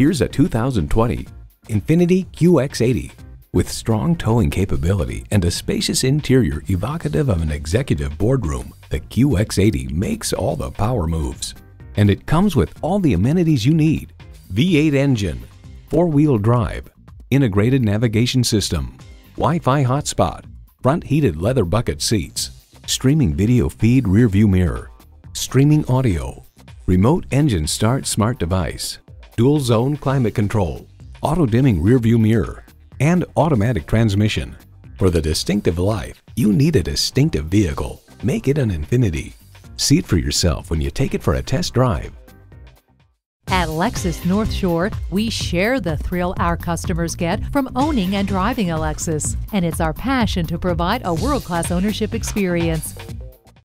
Here's a 2020 Infiniti QX80. With strong towing capability and a spacious interior evocative of an executive boardroom, the QX80 makes all the power moves. And it comes with all the amenities you need. V8 engine, four-wheel drive, integrated navigation system, Wi-Fi hotspot, front heated leather bucket seats, streaming video feed rear view mirror, streaming audio, remote engine start smart device, dual zone climate control, auto dimming rearview mirror, and automatic transmission. For the distinctive life, you need a distinctive vehicle. Make it an Infiniti. See it for yourself when you take it for a test drive. At Lexus North Shore, we share the thrill our customers get from owning and driving a Lexus. And it's our passion to provide a world class ownership experience.